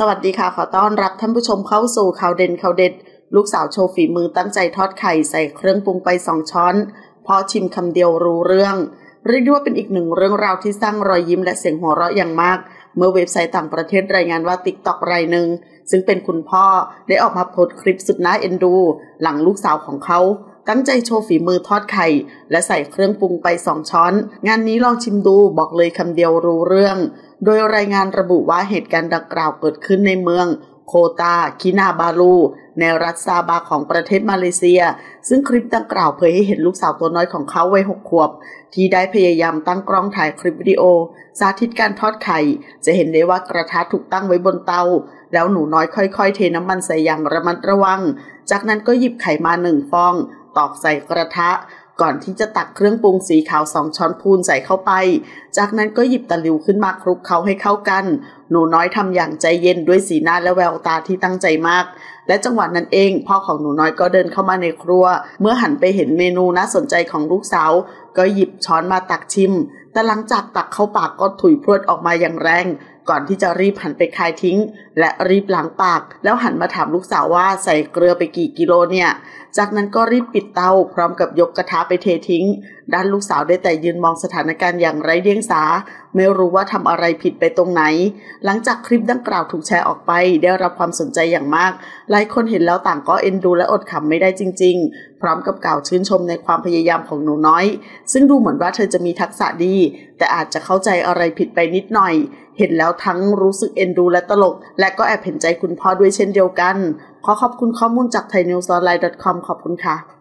สวัสดีค่ะ ขอต้อนรับท่านผู้ชมเข้าสู่ข่าวเด่นข่าวเด็ด ลูกสาวโชว์ฝีมือตั้งใจทอดไข่ใส่เครื่องปรุงไปสองช้อนพ่อชิมคำเดียวรู้เรื่อง เรียกได้ว่าเป็นอีกหนึ่งเรื่องราวที่สร้างรอยยิ้มและเสียงหัวเราะอย่างมาก เมื่อเว็บไซต์ต่างประเทศรายงานว่า TikTok รายหนึ่ง ซึ่งเป็นคุณพ่อได้ออกมาโพสต์คลิปสุดน่าเอ็นดู หลังลูกสาวของเขาตั้งใจโชว์ฝีมือทอดไข่ และใส่เครื่องปรุงไปสองช้อน งานนี้ลองชิมดูบอกเลยคำเดียวรู้เรื่อง โดยรายงานระบุว่าเหตุการณ์ดังกล่าวเกิดขึ้นในเมือง โคตา คินาบาลู ในรัฐซาบาของประเทศมาเลเซีย ซึ่งคลิปดังกล่าวเผยให้เห็นลูกสาวตัวน้อยของเขาวัยหกขวบ ที่ได้พยายามตั้งกล้องถ่ายคลิปวิดีโอ สาธิตการทอดไข่ จะเห็นได้ว่ากระทะถูกตั้งไว้บนเตา แล้วหนูน้อยค่อย ๆ เทน้ำมันใส่อย่างระมัดระวัง จากนั้นก็หยิบไข่มาหนึ่งฟอง ตอกใส่กระทะ ก่อนที่จะตักเครื่องปรุงสีขาวสองช้อนพูนใส่เข้าไป จากนั้นก็หยิบตะลิวขึ้นมาคลุกเคล้าให้เข้ากัน หนูน้อยทำอย่างใจเย็นด้วยสีหน้าและแววตาที่ตั้งใจมาก และจังหวะนั้นเอง พ่อของหนูน้อยก็เดินเข้ามาในครัว เมื่อหันไปเห็นเมนูน่าสนใจของลูกสาว ก็หยิบช้อนมาตักชิม แต่หลังจากตักเข้าปากก็ถุยพรวดออกมาอย่างแรง ก่อนที่จะรีบหันไปคายทิ้ง และรีบล้างปาก แล้วหันมาถามลูกสาวว่าใส่เกลือไปกี่กิโลเนี่ย จากนั้นก็รีบปิดเตาพร้อมกับยกกระทะไปเททิ้ง ด้านลูกสาวได้แต่ยืนมองสถานการณ์อย่างไร้เดียงสา ไม่รู้ว่าทำอะไรผิดไปตรงไหน หลังจากคลิปดังกล่าวถูกแชร์ออกไป ได้รับความสนใจอย่างมาก หลายคนเห็นแล้วต่างก็เอ็นดูและอดขำไม่ได้จริง ๆ พร้อมกับกล่าวชื่นชมในความพยายามของหนูน้อย ซึ่งดูเหมือนว่าเธอจะมีทักษะดี แต่อาจจะเข้าใจอะไรผิดไปนิดหน่อย เห็นแล้วทั้งรู้สึกเอ็นดูและตลก และก็แอบเห็นใจคุณพ่อด้วยเช่นเดียวกัน ขอขอบคุณข้อมูลจาก thainews online com ขอบคุณค่ะ